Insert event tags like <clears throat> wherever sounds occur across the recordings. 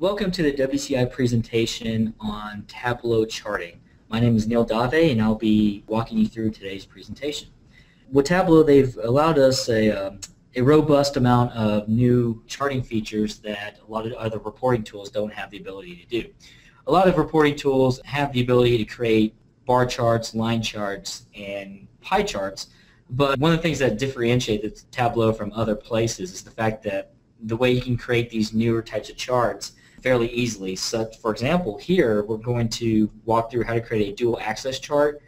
Welcome to the WCI presentation on Tableau charting. My name is Neil Dave and I'll be walking you through today's presentation. With Tableau, they've allowed us a, um, a robust amount of new charting features that a lot of other reporting tools don't have the ability to do. A lot of reporting tools have the ability to create bar charts, line charts, and pie charts, but one of the things that differentiates Tableau from other places is the fact that the way you can create these newer types of charts fairly easily. So, for example, here we're going to walk through how to create a dual axis chart,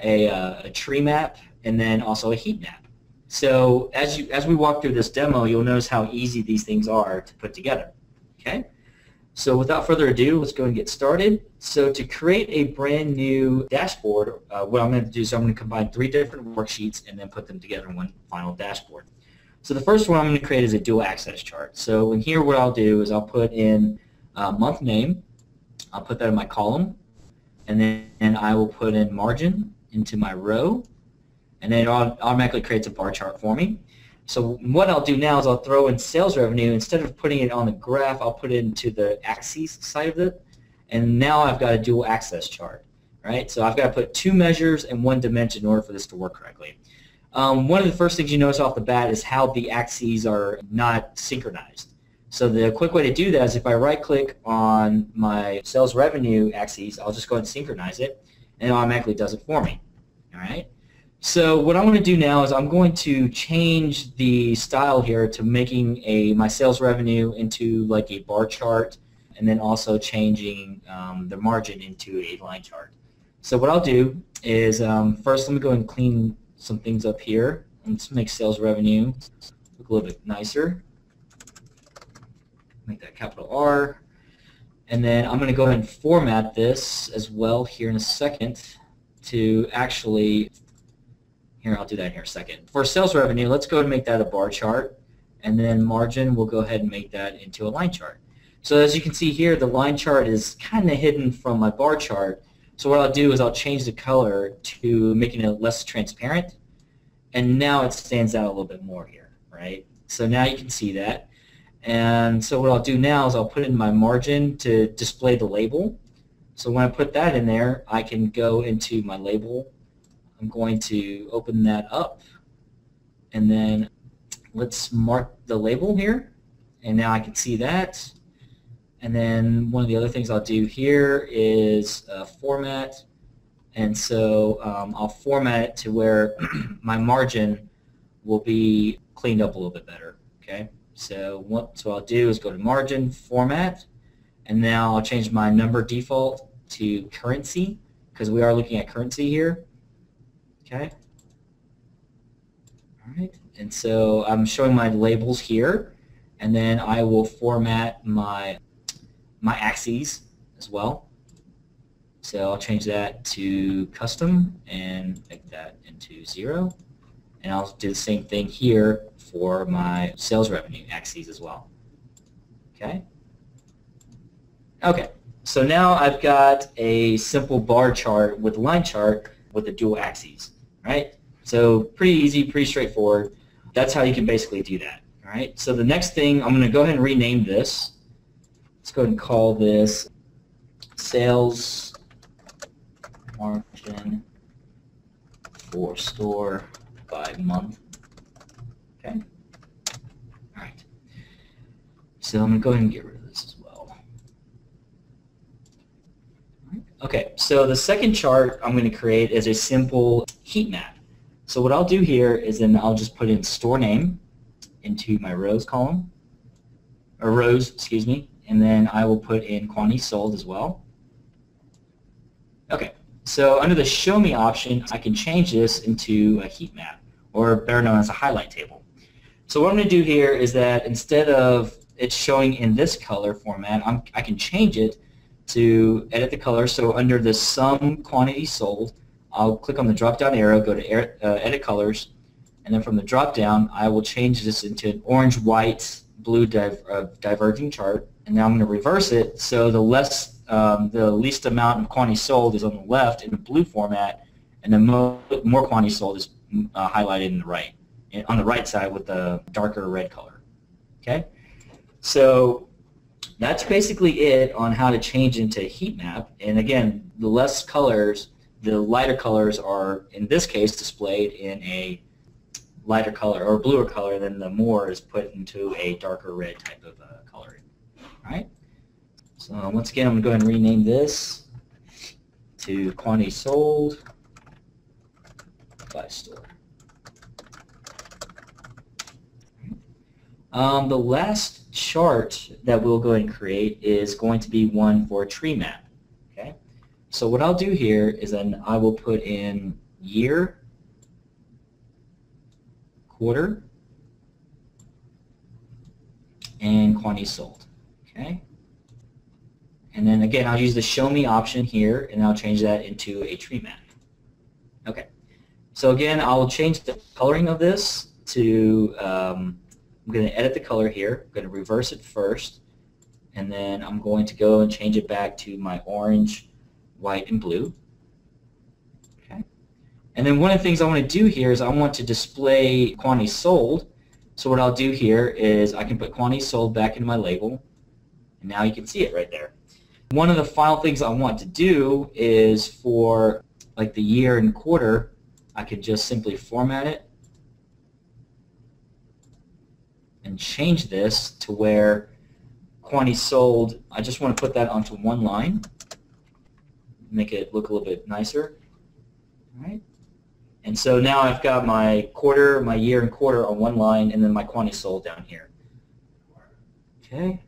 a, uh, a tree map, and then also a heat map. So as you as we walk through this demo, you'll notice how easy these things are to put together. Okay. So without further ado, let's go and get started. So to create a brand new dashboard, uh, what I'm going to do is I'm going to combine three different worksheets and then put them together in one final dashboard. So the first one I'm going to create is a dual axis chart. So in here what I'll do is I'll put in uh, month name. I'll put that in my column. And then and I will put in margin into my row. And then it automatically creates a bar chart for me. So what I'll do now is I'll throw in sales revenue. Instead of putting it on the graph, I'll put it into the axes side of it. And now I've got a dual axis chart. Right? So I've got to put two measures and one dimension in order for this to work correctly. Um, one of the first things you notice off the bat is how the axes are not synchronized. So the quick way to do that is if I right click on my sales revenue axis, I'll just go ahead and synchronize it and it automatically does it for me. All right. So what I'm going to do now is I'm going to change the style here to making a my sales revenue into like a bar chart and then also changing um, the margin into a line chart. So what I'll do is um, first let me go and clean some things up here. Let's make sales revenue look a little bit nicer make that capital R. And then I'm going to go ahead and format this as well here in a second to actually, here I'll do that here in a second. For sales revenue, let's go ahead and make that a bar chart. And then margin, we'll go ahead and make that into a line chart. So as you can see here, the line chart is kind of hidden from my bar chart. So what I'll do is I'll change the color to making it less transparent. And now it stands out a little bit more here, right? So now you can see that. And so what I'll do now is I'll put in my margin to display the label. So when I put that in there, I can go into my label. I'm going to open that up. And then let's mark the label here. And now I can see that. And then one of the other things I'll do here is uh, format. And so um, I'll format it to where <clears throat> my margin will be cleaned up a little bit better. Okay. So what so I'll do is go to margin, format, and now I'll change my number default to currency because we are looking at currency here. Okay. All right. And so I'm showing my labels here, and then I will format my my axes as well. So I'll change that to custom and make that into zero. And I'll do the same thing here for my sales revenue axes as well. Okay. Okay. So now I've got a simple bar chart with line chart with the dual axes, right? So pretty easy, pretty straightforward. That's how you can basically do that, all right? So the next thing, I'm going to go ahead and rename this. Let's go ahead and call this sales margin for store by mm-hmm. month. Okay. All right. So I'm going to go ahead and get rid of this as well. Okay, so the second chart I'm going to create is a simple heat map. So what I'll do here is then I'll just put in store name into my rows column, or rows, excuse me, and then I will put in quantity sold as well. Okay, so under the show me option, I can change this into a heat map, or better known as a highlight table. So what I'm going to do here is that instead of it showing in this color format, I'm, I can change it to edit the color. So under the sum quantity sold, I'll click on the drop-down arrow, go to air, uh, edit colors, and then from the drop-down, I will change this into an orange, white, blue div uh, diverging chart. And now I'm going to reverse it so the less, um, the least amount of quantity sold is on the left in the blue format, and the mo more quantity sold is uh, highlighted in the right on the right side with the darker red color. Okay, so that's basically it on how to change into a heat map. And again, the less colors, the lighter colors are, in this case, displayed in a lighter color or bluer color, then the more is put into a darker red type of uh, coloring. All right? So once again, I'm going to go ahead and rename this to quantity sold by store. Um, the last chart that we'll go and create is going to be one for tree map. Okay, so what I'll do here is then I will put in year, quarter, and quantity sold. Okay, and then again I'll use the show me option here and I'll change that into a tree map. Okay, so again I'll change the coloring of this to um, I'm going to edit the color here. I'm going to reverse it first, and then I'm going to go and change it back to my orange, white, and blue. Okay. And then one of the things I want to do here is I want to display quantity sold. So what I'll do here is I can put quantity sold back into my label, and now you can see it right there. One of the final things I want to do is for like the year and quarter, I can just simply format it and change this to where quantity sold, I just want to put that onto one line, make it look a little bit nicer. All right. And so now I've got my quarter, my year and quarter on one line, and then my quantity sold down here. Okay.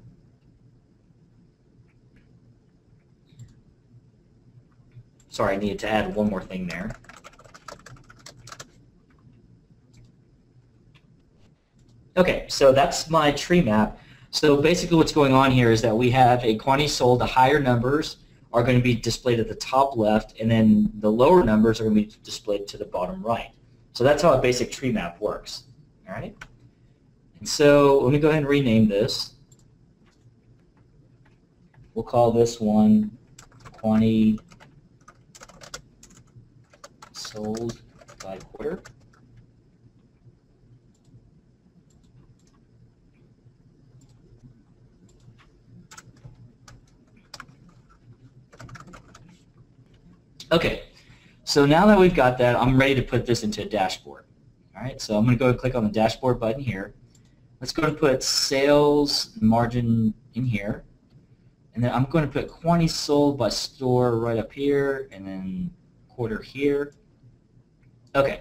Sorry, I needed to add one more thing there. Okay, so that's my tree map. So basically what's going on here is that we have a quantity sold, the higher numbers are going to be displayed at the top left, and then the lower numbers are going to be displayed to the bottom right. So that's how a basic tree map works. All right. And so let me go ahead and rename this. We'll call this one quantity sold by quarter. Okay, so now that we've got that, I'm ready to put this into a dashboard. All right, so I'm going to go and click on the dashboard button here. Let's go and put sales margin in here. And then I'm going to put quantity sold by store right up here and then quarter here. Okay,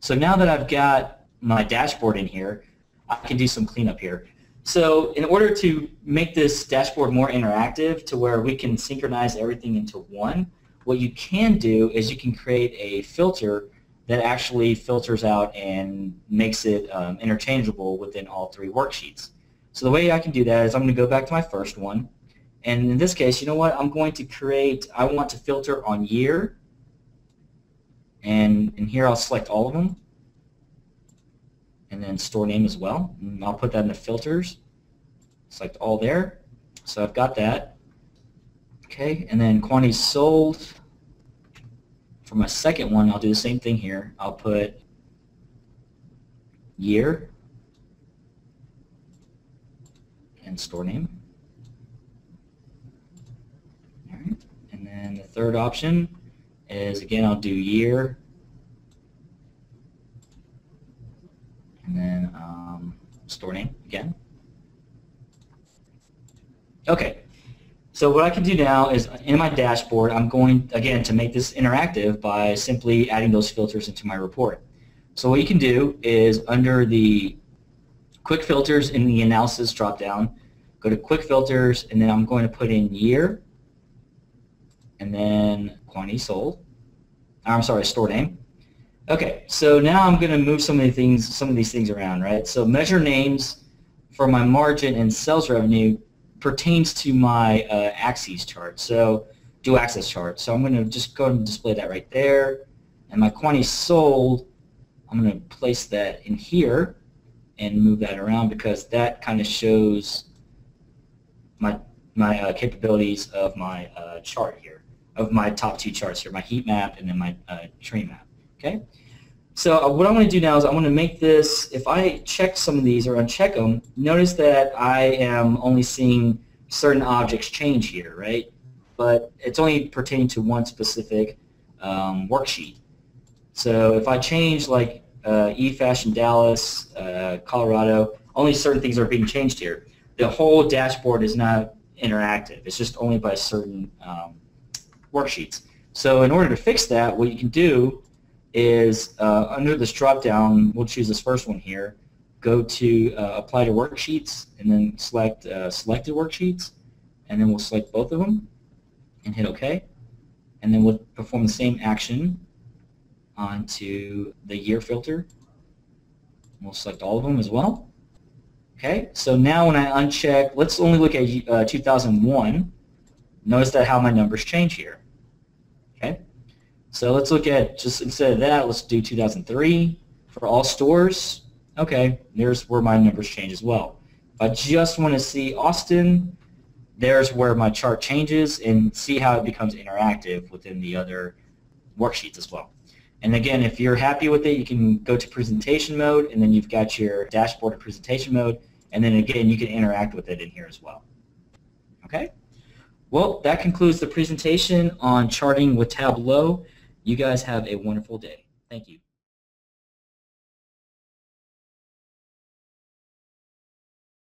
so now that I've got my dashboard in here, I can do some cleanup here. So in order to make this dashboard more interactive to where we can synchronize everything into one, what you can do is you can create a filter that actually filters out and makes it um, interchangeable within all three worksheets. So the way I can do that is I'm going to go back to my first one. And in this case, you know what? I'm going to create, I want to filter on year. And, and here I'll select all of them. And then store name as well. And I'll put that in the filters. Select all there. So I've got that. Okay, and then quantity sold. For my second one, I'll do the same thing here. I'll put year and store name. All right, and then the third option is again I'll do year and then um, store name again. Okay, so what I can do now is in my dashboard, I'm going, again, to make this interactive by simply adding those filters into my report. So what you can do is under the quick filters in the analysis dropdown, go to quick filters, and then I'm going to put in year, and then quantity sold. I'm sorry, store name. Okay, so now I'm going to move some of the things, some of these things around, right? So measure names for my margin and sales revenue pertains to my uh, axes chart, so do axis chart. So I'm going to just go and display that right there. And my quantity sold, I'm going to place that in here and move that around because that kind of shows my my uh, capabilities of my uh, chart here, of my top two charts here, my heat map and then my uh, tree map. Okay. So uh, what I want to do now is I want to make this, if I check some of these or uncheck them, notice that I am only seeing certain objects change here, right? But it's only pertaining to one specific um, worksheet. So if I change like uh, E-Fashion Dallas, uh, Colorado, only certain things are being changed here. The whole dashboard is not interactive. It's just only by certain um, worksheets. So in order to fix that, what you can do is uh, under this drop-down, we'll choose this first one here, go to uh, Apply to Worksheets, and then select uh, Selected Worksheets, and then we'll select both of them and hit OK. And then we'll perform the same action onto the year filter. We'll select all of them as well. Okay, so now when I uncheck, let's only look at uh, 2001. Notice that how my numbers change here. So let's look at, just instead of that, let's do 2003 for all stores. Okay, there's where my numbers change as well. If I just want to see Austin, there's where my chart changes and see how it becomes interactive within the other worksheets as well. And again, if you're happy with it, you can go to presentation mode, and then you've got your dashboard of presentation mode, and then again, you can interact with it in here as well. Okay? Well, that concludes the presentation on charting with Tableau. You guys have a wonderful day. Thank you.